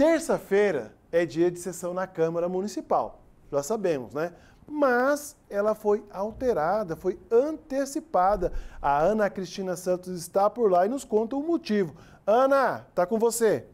Terça-feira é dia de sessão na Câmara Municipal, já sabemos, né? Mas ela foi alterada, foi antecipada. A Ana Cristina Santos está por lá e nos conta o motivo. Ana, tá com você.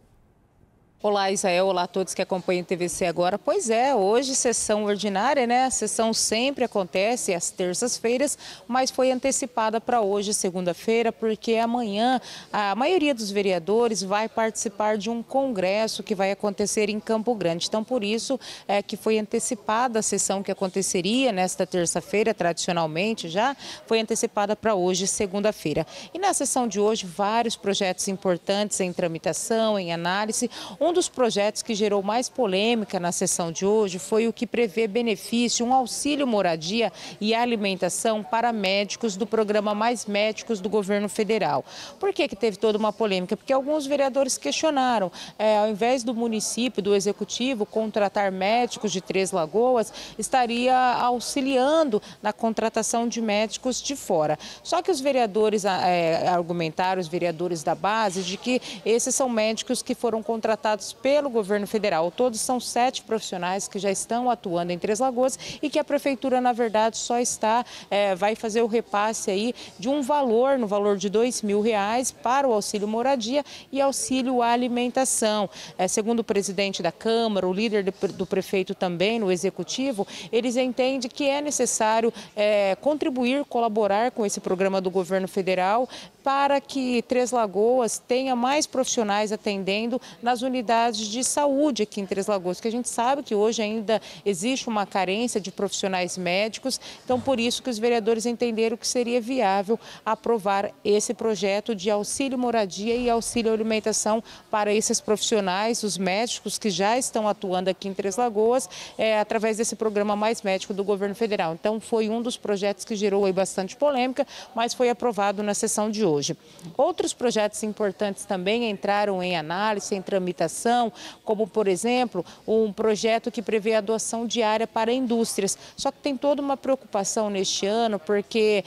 Olá, Isael. Olá a todos que acompanham o TVC agora. Pois é, hoje sessão ordinária, né? A sessão sempre acontece às terças-feiras, mas foi antecipada para hoje, segunda-feira, porque amanhã a maioria dos vereadores vai participar de um congresso que vai acontecer em Campo Grande. Então, por isso é que foi antecipada a sessão que aconteceria nesta terça-feira, tradicionalmente já, foi antecipada para hoje, segunda-feira. E na sessão de hoje, vários projetos importantes em tramitação, em análise. Um dos projetos que gerou mais polêmica na sessão de hoje foi o que prevê benefício, um auxílio moradia e alimentação para médicos do programa Mais Médicos do governo federal. Por que, que teve toda uma polêmica? Porque alguns vereadores questionaram, é, ao invés do município, do executivo, contratar médicos de Três Lagoas, estaria auxiliando na contratação de médicos de fora. Só que os vereadores é, argumentaram, os vereadores da base, de que esses são médicos que foram contratados contratados pelo governo federal. Todos são sete profissionais que já estão atuando em Três Lagoas e que a prefeitura, na verdade, só está, é, vai fazer o repasse aí de um valor, no valor de dois mil reais para o auxílio moradia e auxílio alimentação. É, segundo o presidente da Câmara, o líder do prefeito também no executivo, eles entendem que é necessário é, contribuir, colaborar com esse programa do governo federal para que Três Lagoas tenha mais profissionais atendendo nas unidades de saúde aqui em Três Lagoas, que a gente sabe que hoje ainda existe uma carência de profissionais médicos, então por isso que os vereadores entenderam que seria viável aprovar esse projeto de auxílio moradia e auxílio alimentação para esses profissionais, os médicos que já estão atuando aqui em Três Lagoas, é, através desse programa Mais Médico do governo federal. Então foi um dos projetos que gerou bastante polêmica, mas foi aprovado na sessão de hoje hoje. Outros projetos importantes também entraram em análise, em tramitação, como, por exemplo, um projeto que prevê a doação diária para indústrias. Só que tem toda uma preocupação neste ano, porque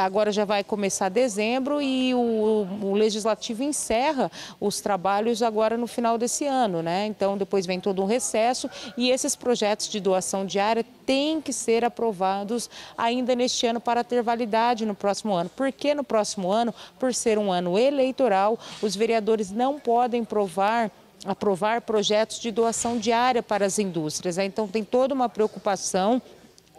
agora já vai começar dezembro e o, o Legislativo encerra os trabalhos agora no final desse ano, né? Então, depois vem todo um recesso e esses projetos de doação diária têm que ser aprovados ainda neste ano para ter validade no próximo ano. Por que no próximo ano? Por ser um ano eleitoral, os vereadores não podem provar aprovar projetos de doação diária para as indústrias. Então tem toda uma preocupação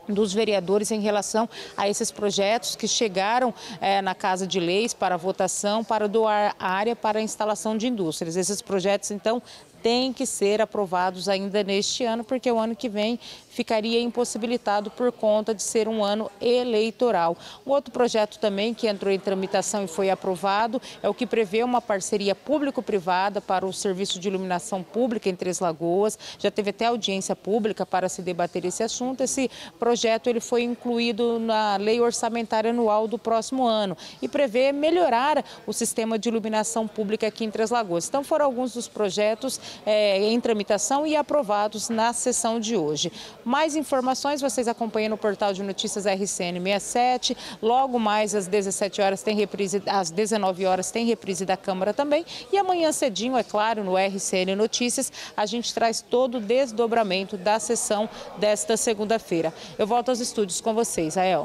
dos vereadores em relação a esses projetos que chegaram é, na Casa de Leis para votação para doar área para a instalação de indústrias. Esses projetos, então, têm que ser aprovados ainda neste ano, porque o ano que vem ficaria impossibilitado por conta de ser um ano eleitoral. Um outro projeto também que entrou em tramitação e foi aprovado é o que prevê uma parceria público-privada para o serviço de iluminação pública em Três Lagoas. Já teve até audiência pública para se debater esse assunto. Esse projeto ele foi incluído na lei orçamentária anual do próximo ano e prevê melhorar o sistema de iluminação pública aqui em Três Lagoas. Então foram alguns dos projetos é, em tramitação e aprovados na sessão de hoje. Mais informações vocês acompanham no portal de notícias RCN 67. Logo mais às 17 horas tem reprise, às 19 horas tem reprise da Câmara também. E amanhã cedinho, é claro, no RCN Notícias, a gente traz todo o desdobramento da sessão desta segunda-feira. Eu volto aos estúdios com vocês, Ael.